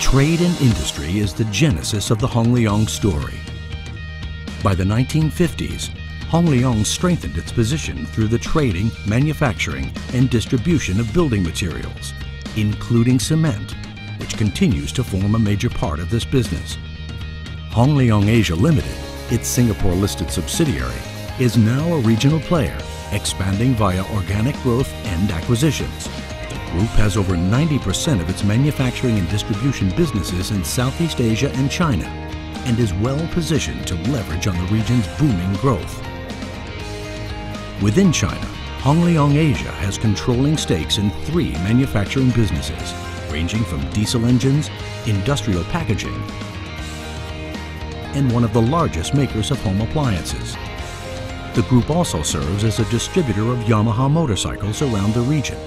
Trade and industry is the genesis of the Hong Leong story. By the 1950s, Hong Leong strengthened its position through the trading, manufacturing, and distribution of building materials, including cement, which continues to form a major part of this business. Hong Leong Asia Limited, its Singapore-listed subsidiary, is now a regional player, expanding via organic growth and acquisitions. The group has over 90% of its manufacturing and distribution businesses in Southeast Asia and China, and is well positioned to leverage on the region's booming growth. Within China, Hong Leong Asia has controlling stakes in three manufacturing businesses, ranging from diesel engines, industrial packaging, and one of the largest makers of home appliances. The group also serves as a distributor of Yamaha motorcycles around the region.